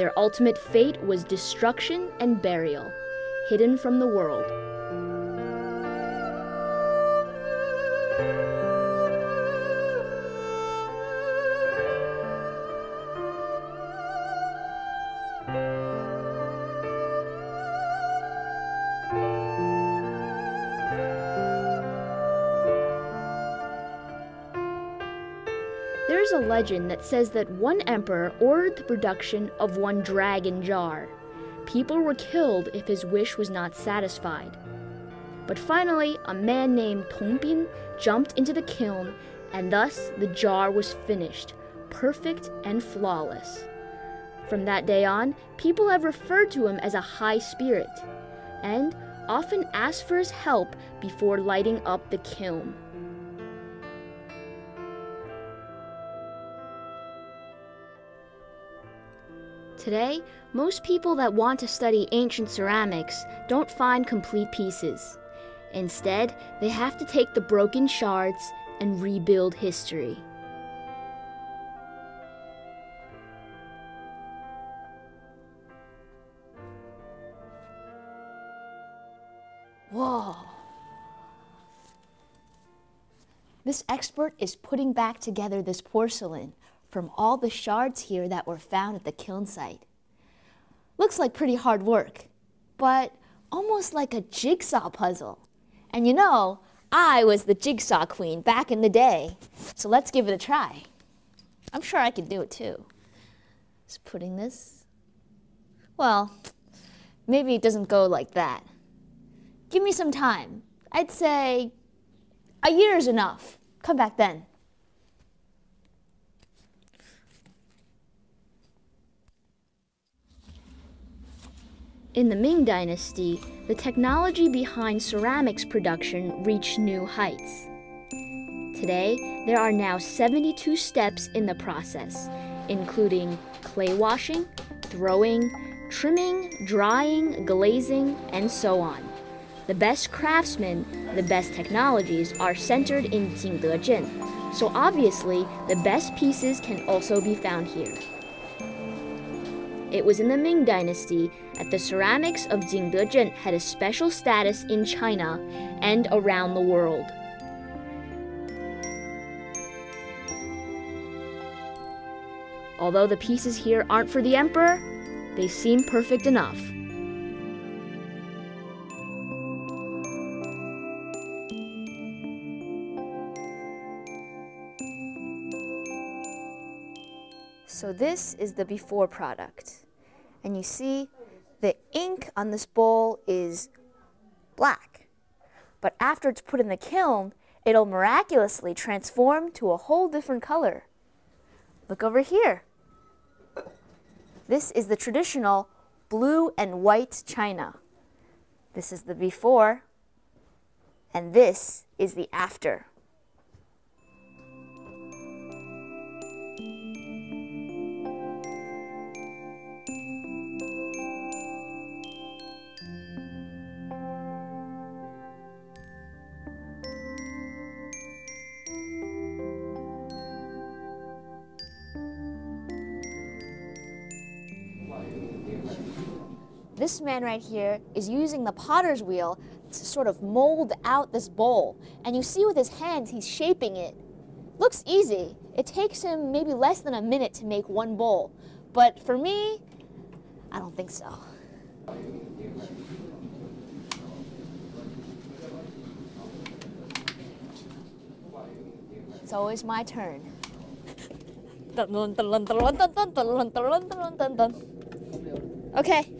Their ultimate fate was destruction and burial, hidden from the world. There's a legend that says that one emperor ordered the production of one dragon jar. People were killed if his wish was not satisfied. But finally, a man named Tongbin jumped into the kiln, and thus the jar was finished, perfect and flawless. From that day on, people have referred to him as a high spirit, and often asked for his help before lighting up the kiln. Today, most people that want to study ancient ceramics don't find complete pieces. Instead, they have to take the broken shards and rebuild history. Whoa. This expert is putting back together this porcelain from all the shards here that were found at the kiln site. Looks like pretty hard work, but almost like a jigsaw puzzle. And you know, I was the jigsaw queen back in the day, so let's give it a try. I'm sure I can do it too. Just putting this. Well, maybe it doesn't go like that. Give me some time. I'd say a year is enough. Come back then. In the Ming Dynasty, the technology behind ceramics production reached new heights. Today, there are now 72 steps in the process, including clay washing, throwing, trimming, drying, glazing, and so on. The best craftsmen, the best technologies are centered in Jingdezhen, so obviously the best pieces can also be found here. It was in the Ming Dynasty that the ceramics of Jingdezhen had a special status in China and around the world. Although the pieces here aren't for the emperor, they seem perfect enough. So this is the before product. And you see the ink on this bowl is black. But after it's put in the kiln, it'll miraculously transform to a whole different color. Look over here. This is the traditional blue and white china. This is the before, and this is the after. This man right here is using the potter's wheel to sort of mold out this bowl. And you see with his hands, he's shaping it. Looks easy. It takes him maybe less than a minute to make one bowl. But for me, I don't think so. It's always my turn. Okay.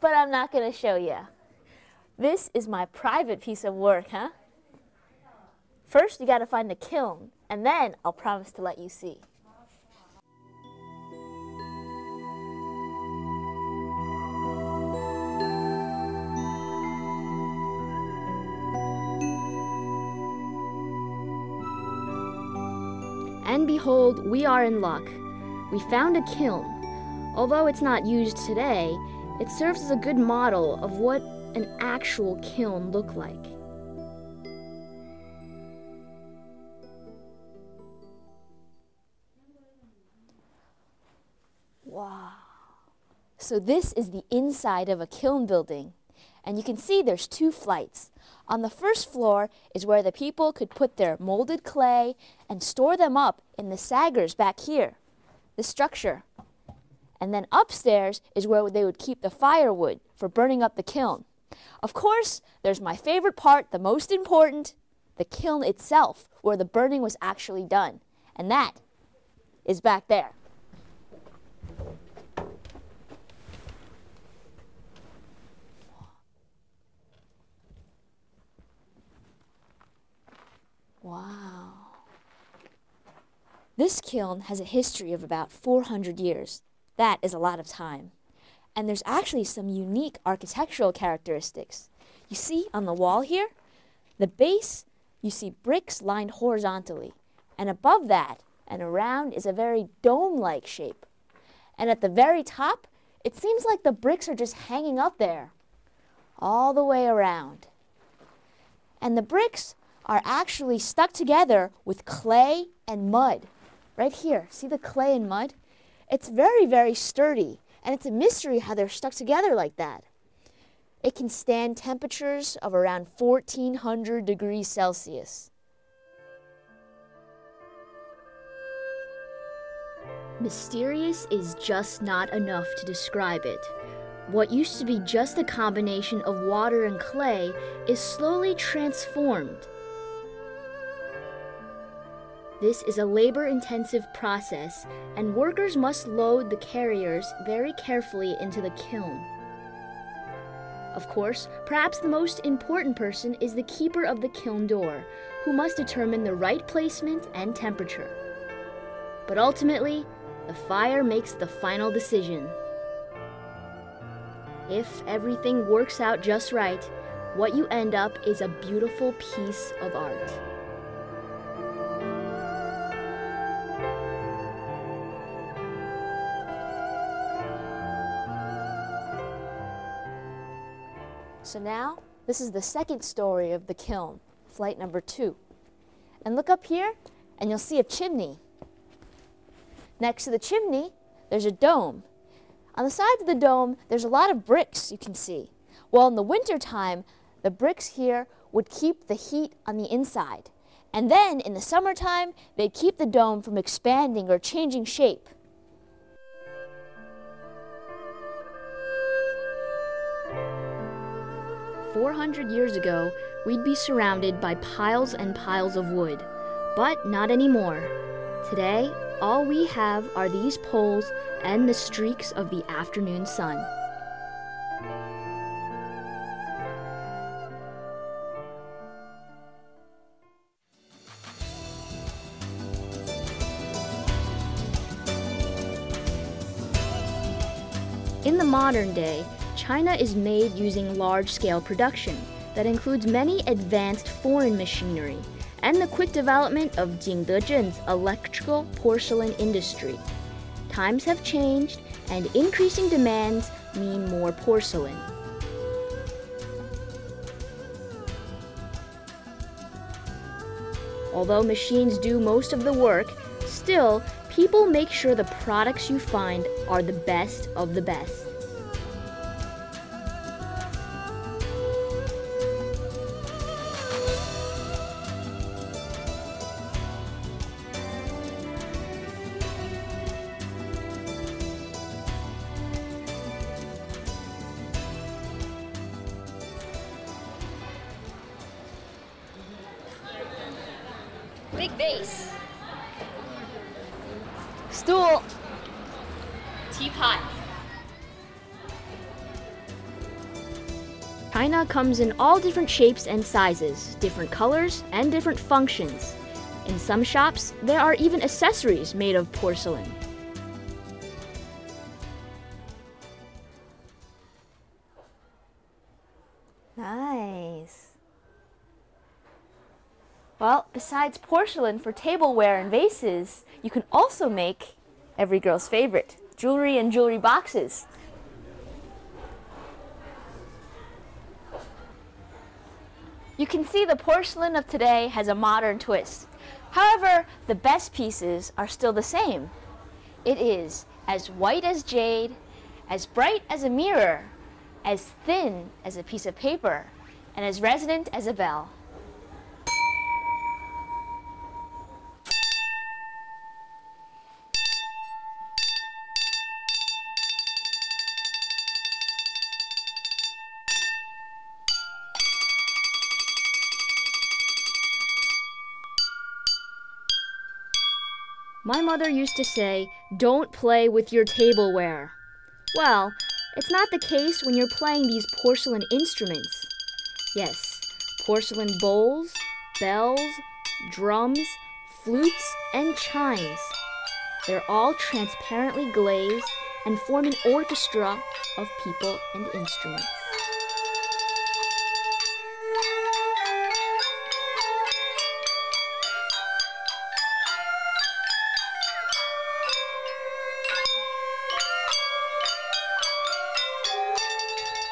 But I'm not going to show you. This is my private piece of work, huh? First, you got to find the kiln, and then I'll promise to let you see. And behold, we are in luck. We found a kiln. Although it's not used today, it serves as a good model of what an actual kiln looked like. Wow. So this is the inside of a kiln building. And you can see there's two flights. On the first floor is where the people could put their molded clay and store them up in the saggers back here, the structure. And then upstairs is where they would keep the firewood for burning up the kiln. Of course, there's my favorite part, the most important, the kiln itself, where the burning was actually done. And that is back there. Wow. This kiln has a history of about 400 years. That is a lot of time. And there's actually some unique architectural characteristics. You see on the wall here, the base, you see bricks lined horizontally. And above that and around is a very dome-like shape. And at the very top, it seems like the bricks are just hanging up there, all the way around. And the bricks are actually stuck together with clay and mud. Right here, see the clay and mud? It's very, very sturdy, and it's a mystery how they're stuck together like that. It can stand temperatures of around 1400 degrees Celsius. Mysterious is just not enough to describe it. What used to be just a combination of water and clay is slowly transformed this is a labor intensive process, and workers must load the carriers very carefully into the kiln. Of course, perhaps the most important person is the keeper of the kiln door, who must determine the right placement and temperature. But ultimately, the fire makes the final decision. If everything works out just right, what you end up is a beautiful piece of art. So now, this is the second story of the kiln, flight number two. And look up here, and you'll see a chimney. Next to the chimney, there's a dome. On the sides of the dome, there's a lot of bricks you can see. Well, in the wintertime, the bricks here would keep the heat on the inside. And then, in the summertime, they'd keep the dome from expanding or changing shape. 400 years ago, we'd be surrounded by piles and piles of wood. But not anymore. Today, all we have are these poles and the streaks of the afternoon sun. In the modern day, China is made using large scale production that includes many advanced foreign machinery and the quick development of Jingdezhen's electrical porcelain industry. Times have changed, and increasing demands mean more porcelain. Although machines do most of the work, still, people make sure the products you find are the best of the best. Vase. Stool. Teapot. China comes in all different shapes and sizes, different colors, and different functions. In some shops, there are even accessories made of porcelain. Nice. Well, besides porcelain for tableware and vases, you can also make every girl's favorite jewelry and jewelry boxes. You can see the porcelain of today has a modern twist. However, the best pieces are still the same. It is as white as jade, as bright as a mirror, as thin as a piece of paper, and as resonant as a bell. My mother used to say, don't play with your tableware. Well, it's not the case when you're playing these porcelain instruments. Yes, porcelain bowls, bells, drums, flutes, and chimes. They're all transparently glazed and form an orchestra of people and instruments.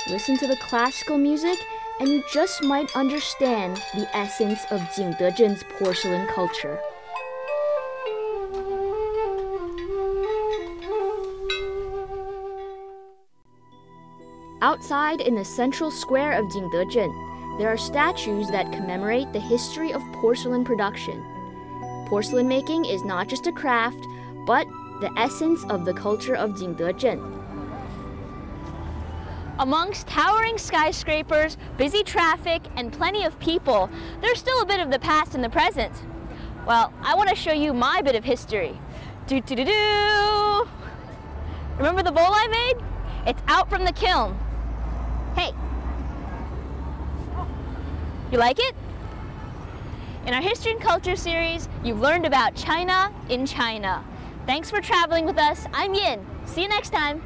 Listen to the classical music, and you just might understand the essence of Jingdezhen's porcelain culture. Outside in the central square of Jingdezhen, there are statues that commemorate the history of porcelain production. Porcelain making is not just a craft, but the essence of the culture of Jingdezhen. Amongst towering skyscrapers, busy traffic, and plenty of people, there's still a bit of the past in the present. Well, I want to show you my bit of history. Do do do do! Remember the bowl I made? It's out from the kiln. Hey, you like it? In our History and Culture series, you've learned about China in China. Thanks for traveling with us. I'm Yin. See you next time.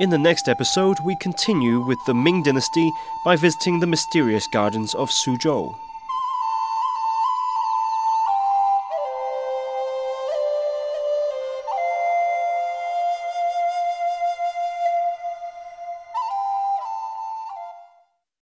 In the next episode, we continue with the Ming Dynasty by visiting the mysterious gardens of Suzhou.